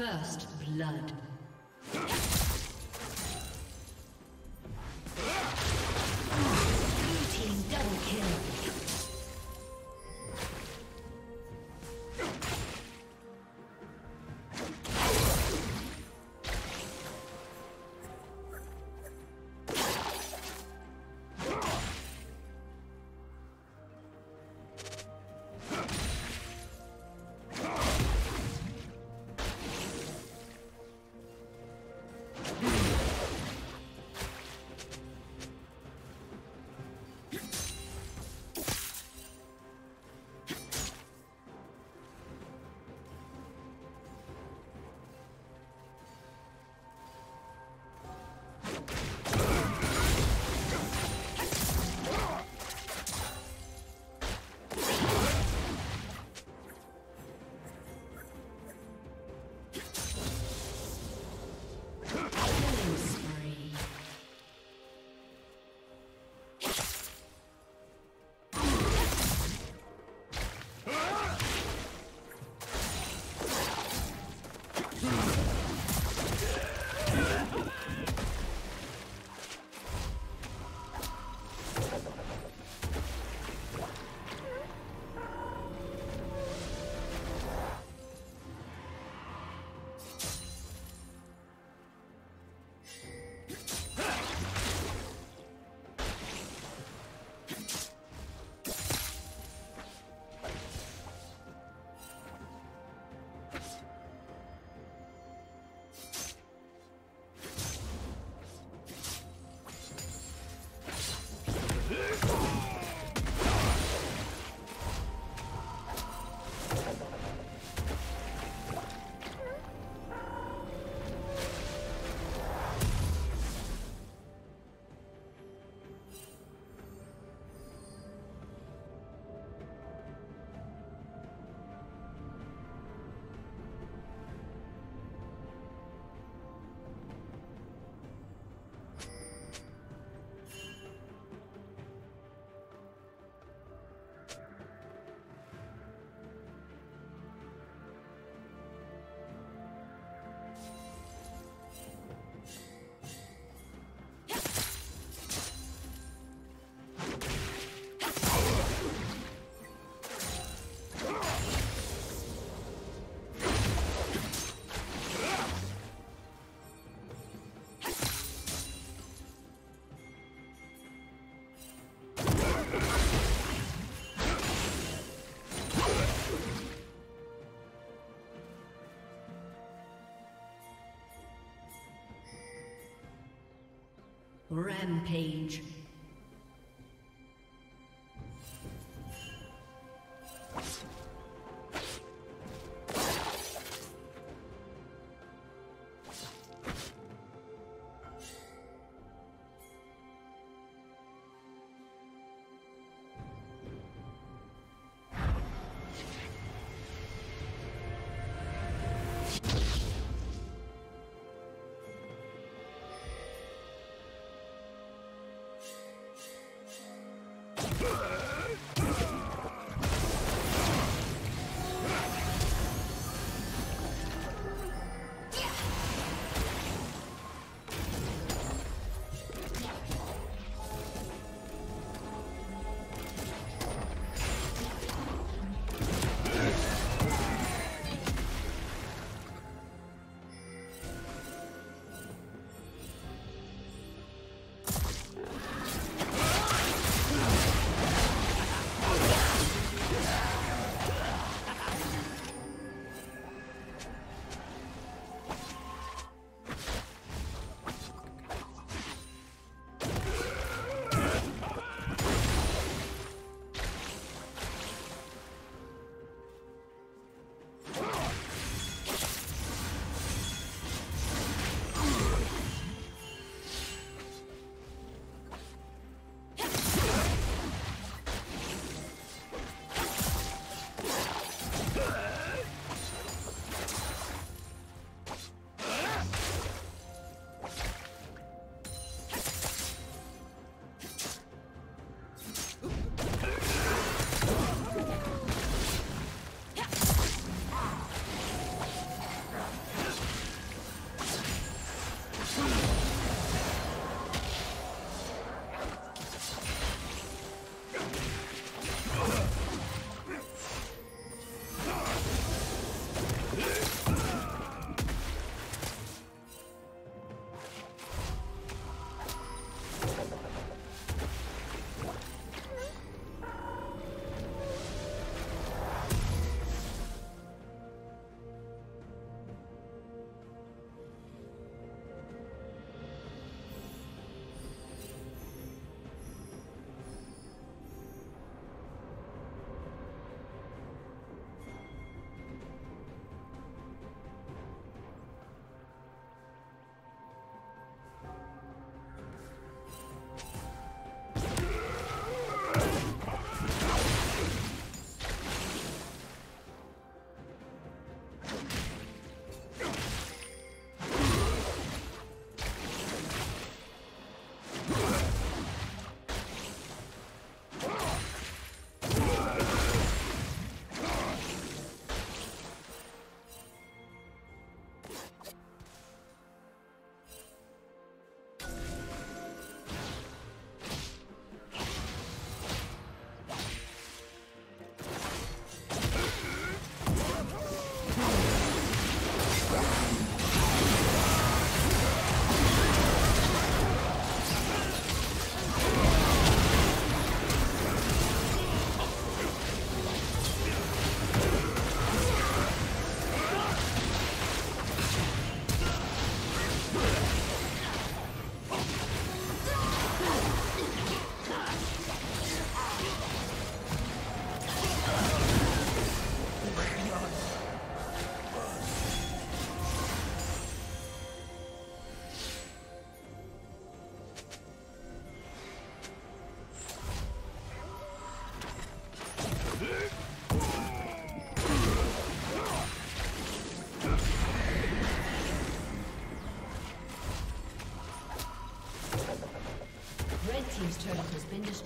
First blood. Rampage. Uh.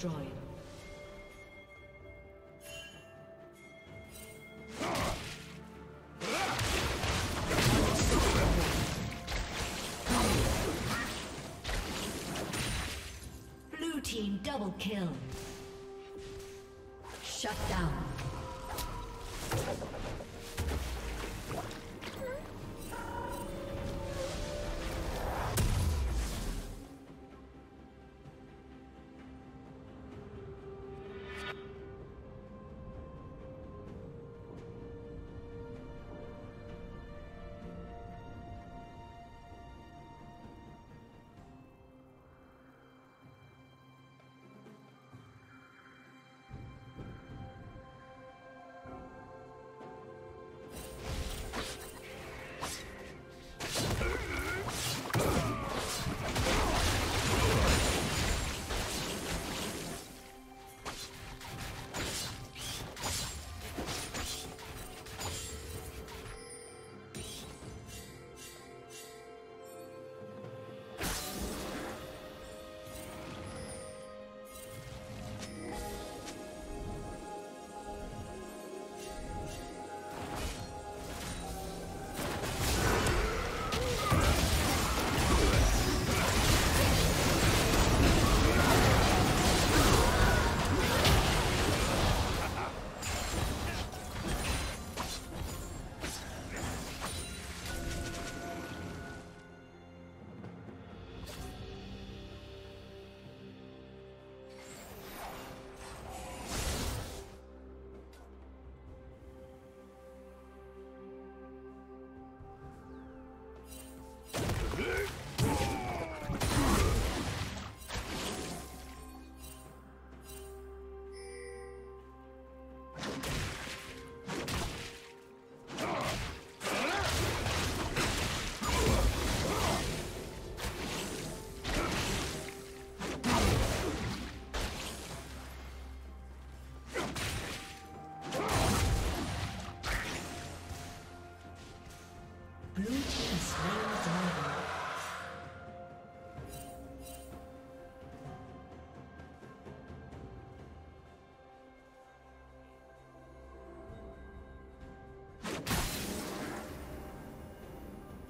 Destroyed. Blue team double kill. Shut down.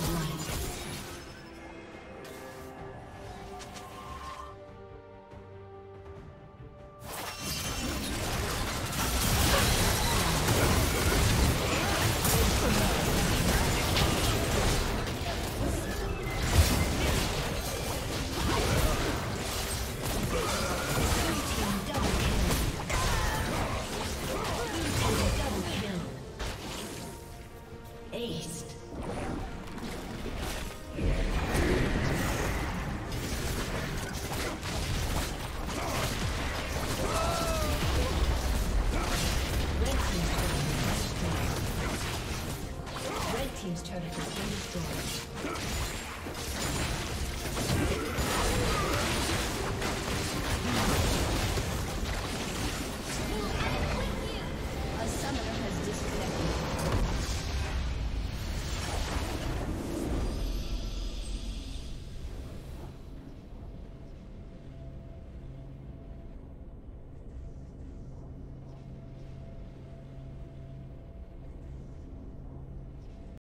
Bloodline.